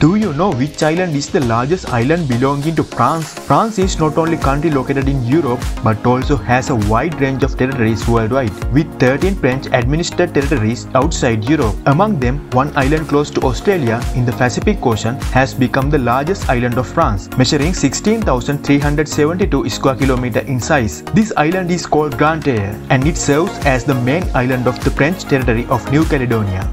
Do you know which island is the largest island belonging to France? France is not only country located in Europe but also has a wide range of territories worldwide, with 13 French administered territories outside Europe. Among them, one island close to Australia in the Pacific Ocean has become the largest island of France, measuring 16,372 square kilometers in size. This island is called Grande Terre and it serves as the main island of the French territory of New Caledonia.